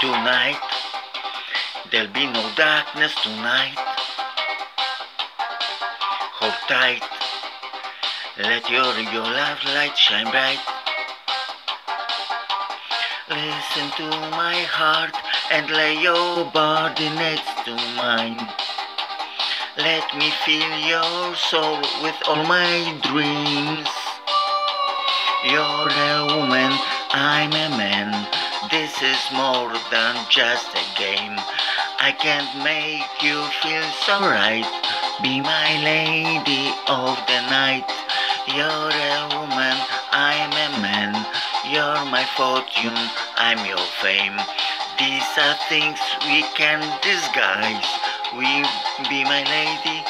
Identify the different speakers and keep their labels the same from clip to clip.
Speaker 1: tonight. There'll be no darkness tonight. Hold tight. Let your, your love light shine bright. Listen to my heart and lay your body next to mine. Let me fill your soul with all my dreams. You're a woman, I'm a man. More than just a game. I can't make you feel so right. Be my lady of the night. You're a woman, I'm a man. You're my fortune, I'm your fame. These are things we can disguise. We be my lady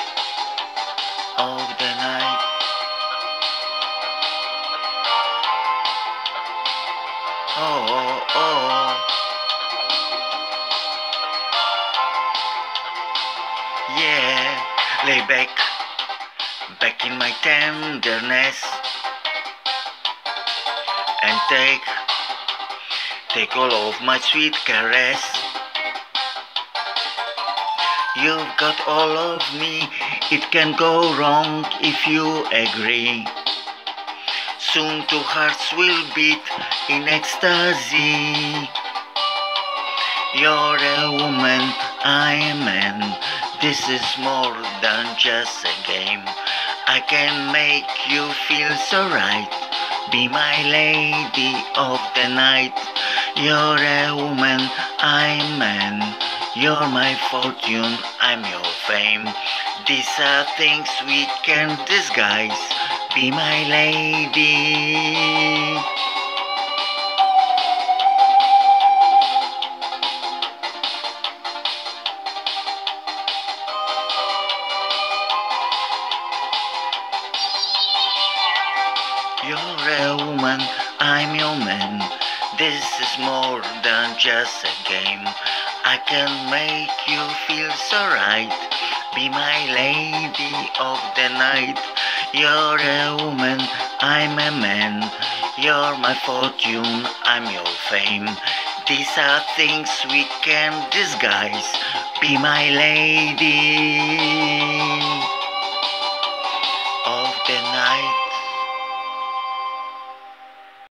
Speaker 1: Oh, oh, oh. Yeah, lay back, back in my tenderness, and take, take all of my sweet caress. You've got all of me, it can go wrong if you agree. Soon two hearts will beat in ecstasy. You're a woman, I am man. This is more than just a game. I can make you feel so right. Be my lady of the night. You're a woman, I'm man. You're my fortune, I'm your fame. These are things we can disguise. Be my lady. You're a woman, I'm your man. This is more than just a game. I can make you feel so right. Be my lady of the night. You're a woman, I'm a man. You're my fortune, I'm your fame. These are things we can disguise. Be my lady